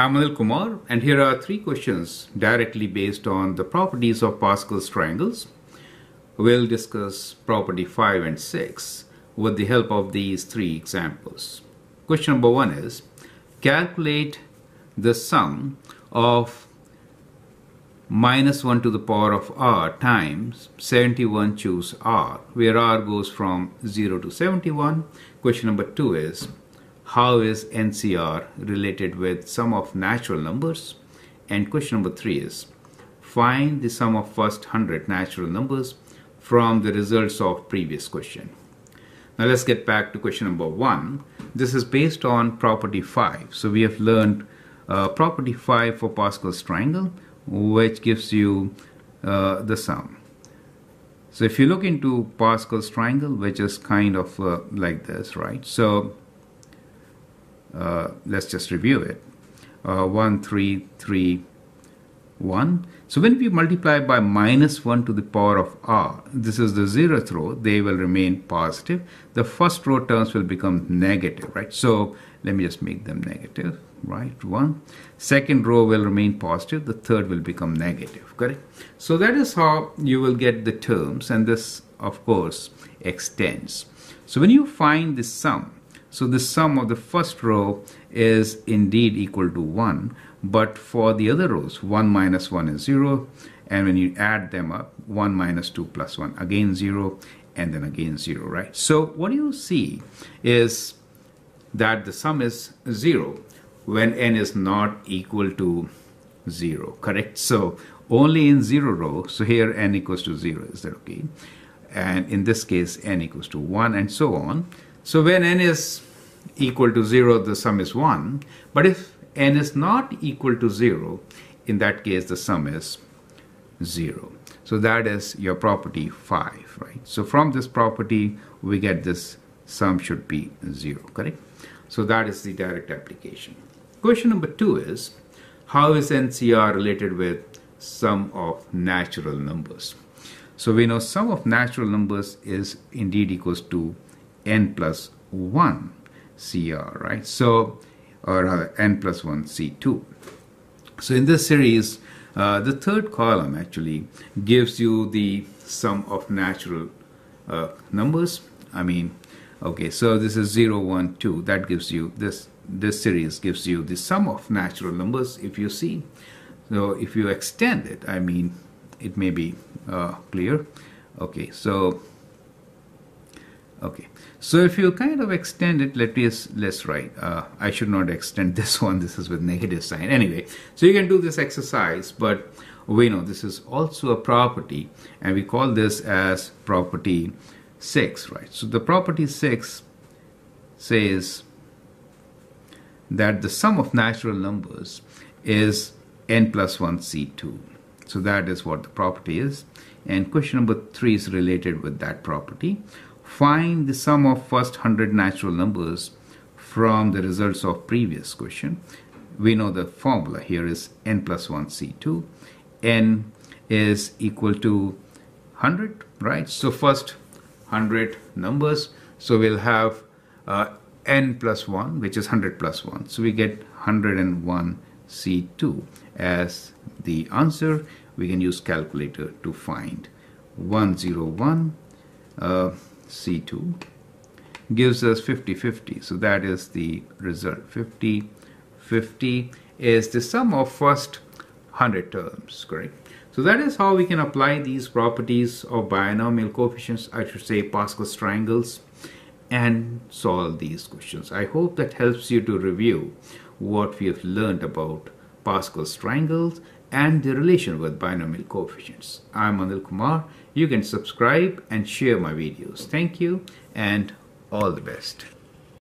I'm Anil Kumar and here are three questions directly based on the properties of Pascal's triangles. We'll discuss property 5 and 6 with the help of these three examples. Question number 1 is calculate the sum of minus 1 to the power of r times 71 choose r where r goes from 0 to 71. Question number 2 is how is NCR related with sum of natural numbers? And question number three is find the sum of first 100 natural numbers from the results of previous question. Now let's get back to question number one. This is based on property 5. So we have learned uh, property 5 for Pascal's triangle, which gives you uh, the sum. So if you look into Pascal's triangle, which is kind of uh, like this, right? So uh, let's just review it. Uh, 1, 3, 3, 1. So when we multiply by minus 1 to the power of r, this is the zeroth row, they will remain positive. The first row terms will become negative, right? So let me just make them negative, right? 1. Second row will remain positive, the third will become negative, correct? So that is how you will get the terms and this, of course, extends. So when you find the sum, so the sum of the first row is indeed equal to 1, but for the other rows, 1 minus 1 is 0, and when you add them up, 1 minus 2 plus 1, again 0, and then again 0, right? So what you see is that the sum is 0 when n is not equal to 0, correct? So only in 0 row, so here n equals to 0, is that okay? And in this case, n equals to 1, and so on. So when n is equal to 0, the sum is 1. But if n is not equal to 0, in that case the sum is 0. So that is your property 5, right? So from this property, we get this sum should be 0, correct? So that is the direct application. Question number 2 is, how is NCR related with sum of natural numbers? So we know sum of natural numbers is indeed equals to n plus 1 CR, right? So, or rather n plus 1 C2. So in this series, uh, the third column actually gives you the sum of natural uh, numbers. I mean, okay, so this is 0, 1, 2. That gives you, this, this series gives you the sum of natural numbers if you see. So if you extend it, I mean, it may be uh, clear. Okay, so Okay, so if you kind of extend it, let me let's write. Uh, I should not extend this one. This is with negative sign. Anyway, so you can do this exercise, but we know this is also a property, and we call this as property six, right? So the property six says that the sum of natural numbers is n plus 1 c2. So that is what the property is. And question number three is related with that property. Find the sum of first 100 natural numbers from the results of previous question. We know the formula here is n plus 1 C2. n is equal to 100, right? So first 100 numbers. So we'll have uh, n plus 1, which is 100 plus 1. So we get 101 C2 as the answer. We can use calculator to find 101 uh, C2 gives us 50-50. So that is the result. 50, 50 is the sum of first 100 terms, correct? So that is how we can apply these properties of binomial coefficients, I should say Pascal's triangles, and solve these questions. I hope that helps you to review what we have learned about Pascal's triangles and the relation with binomial coefficients. I'm Anil Kumar. You can subscribe and share my videos. Thank you and all the best.